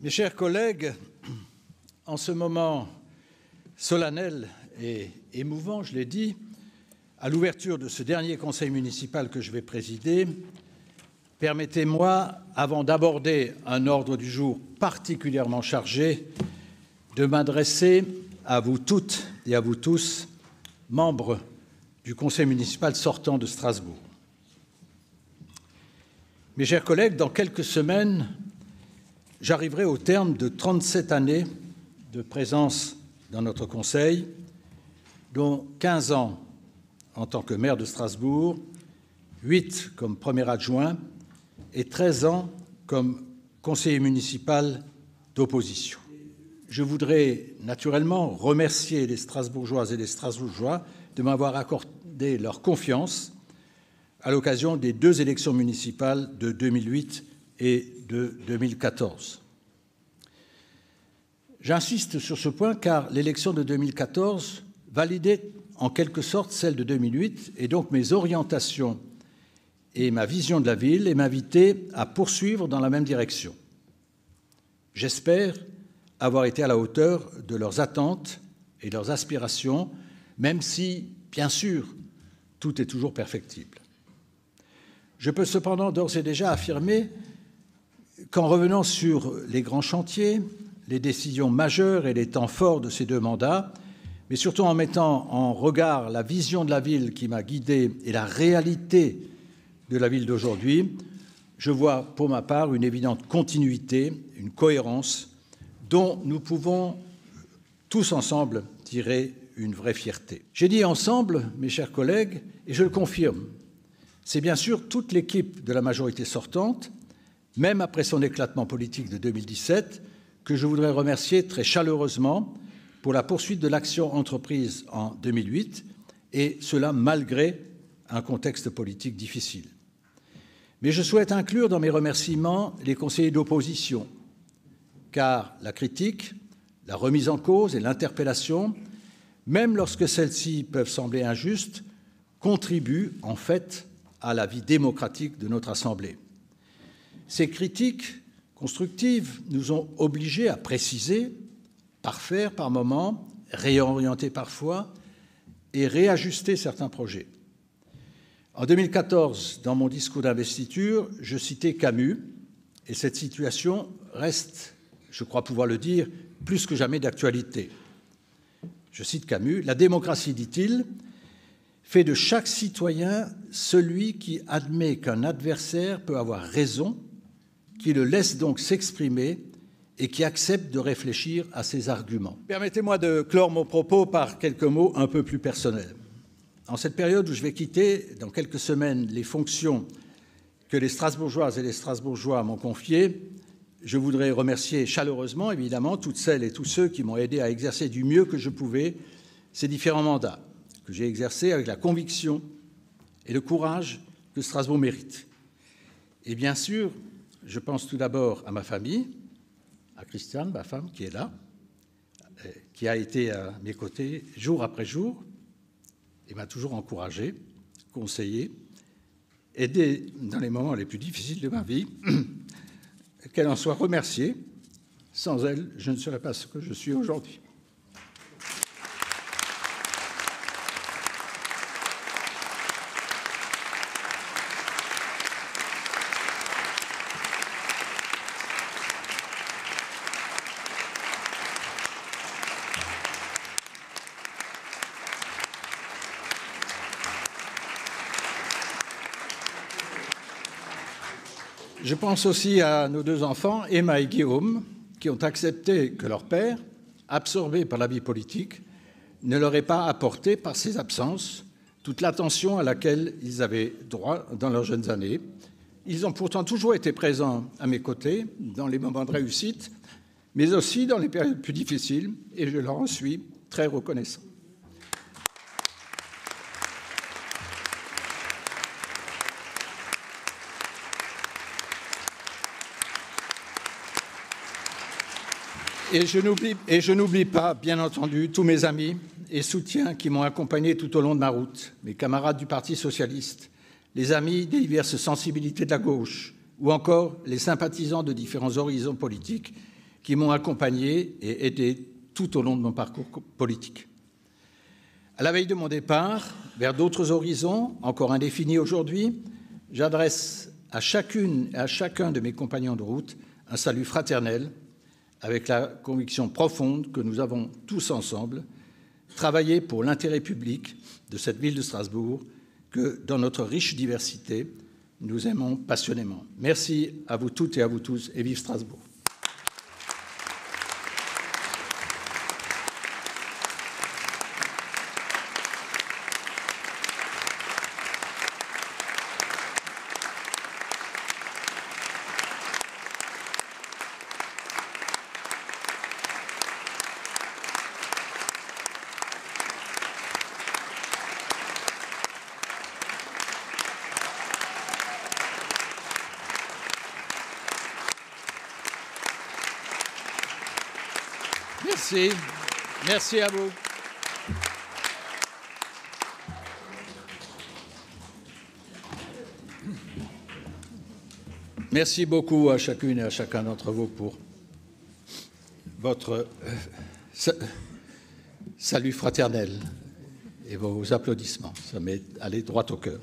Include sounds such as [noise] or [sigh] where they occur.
Mes chers collègues, en ce moment solennel et émouvant, je l'ai dit, à l'ouverture de ce dernier conseil municipal que je vais présider, permettez-moi, avant d'aborder un ordre du jour particulièrement chargé, de m'adresser à vous toutes et à vous tous, membres du conseil municipal sortant de Strasbourg. Mes chers collègues, dans quelques semaines, j'arriverai au terme de 37 années de présence dans notre conseil, dont 15 ans en tant que maire de Strasbourg, 8 comme premier adjoint et 13 ans comme conseiller municipal d'opposition. Je voudrais naturellement remercier les Strasbourgeoises et les Strasbourgeois de m'avoir accordé leur confiance à l'occasion des deux élections municipales de 2008 et de 2014. J'insiste sur ce point car l'élection de 2014 validait en quelque sorte celle de 2008 et donc mes orientations et ma vision de la ville et m'invitait à poursuivre dans la même direction. J'espère avoir été à la hauteur de leurs attentes et leurs aspirations, même si, bien sûr, tout est toujours perfectible. Je peux cependant d'ores et déjà affirmer qu'en revenant sur les grands chantiers, les décisions majeures et les temps forts de ces deux mandats, mais surtout en mettant en regard la vision de la ville qui m'a guidé et la réalité de la ville d'aujourd'hui, je vois pour ma part une évidente continuité, une cohérence dont nous pouvons tous ensemble tirer une vraie fierté. J'ai dit ensemble, mes chers collègues, et je le confirme, c'est bien sûr toute l'équipe de la majorité sortante, même après son éclatement politique de 2017, que je voudrais remercier très chaleureusement pour la poursuite de l'action entreprise en 2008, et cela malgré un contexte politique difficile. Mais je souhaite inclure dans mes remerciements les conseillers d'opposition, car la critique, la remise en cause et l'interpellation, même lorsque celles-ci peuvent sembler injustes, contribuent en fait à la vie démocratique de notre Assemblée. Ces critiques constructives nous ont obligés à préciser, parfaire par moments, réorienter parfois et réajuster certains projets. En 2014, dans mon discours d'investiture, je citais Camus, et cette situation reste, je crois pouvoir le dire, plus que jamais d'actualité. Je cite Camus, La démocratie, dit-il, fait de chaque citoyen celui qui admet qu'un adversaire peut avoir raison, qui le laisse donc s'exprimer et qui accepte de réfléchir à ses arguments. Permettez-moi de clore mon propos par quelques mots un peu plus personnels. En cette période où je vais quitter, dans quelques semaines, les fonctions que les Strasbourgeoises et les Strasbourgeois m'ont confiées, je voudrais remercier chaleureusement, évidemment, toutes celles et tous ceux qui m'ont aidé à exercer du mieux que je pouvais ces différents mandats, que j'ai exercés avec la conviction et le courage que Strasbourg mérite. Et bien sûr, je pense tout d'abord à ma famille, à Christiane, ma femme, qui est là, euh, qui a été à mes côtés jour après jour et m'a toujours encouragé, conseillé, aidé dans les moments les plus difficiles de ma vie. [clears throat] Qu'elle en soit remerciée. Sans elle, je ne serais pas ce que je suis aujourd'hui. Je pense aussi à nos deux enfants, Emma et Guillaume, qui ont accepté que leur père, absorbé par la vie politique, ne leur ait pas apporté, par ses absences, toute l'attention à laquelle ils avaient droit dans leurs jeunes années. Ils ont pourtant toujours été présents à mes côtés dans les moments de réussite, mais aussi dans les périodes plus difficiles, et je leur en suis très reconnaissant. Et je n'oublie pas, bien entendu, tous mes amis et soutiens qui m'ont accompagné tout au long de ma route, mes camarades du Parti socialiste, les amis des diverses sensibilités de la gauche, ou encore les sympathisants de différents horizons politiques, qui m'ont accompagné et aidé tout au long de mon parcours politique. À la veille de mon départ, vers d'autres horizons, encore indéfinis aujourd'hui, j'adresse à chacune et à chacun de mes compagnons de route un salut fraternel, avec la conviction profonde que nous avons tous ensemble travaillé pour l'intérêt public de cette ville de Strasbourg, que dans notre riche diversité, nous aimons passionnément. Merci à vous toutes et à vous tous, et vive Strasbourg. Merci. À vous. Merci beaucoup à chacune et à chacun d'entre vous pour votre euh, salut fraternel et vos applaudissements. Ça m'est allé droit au cœur.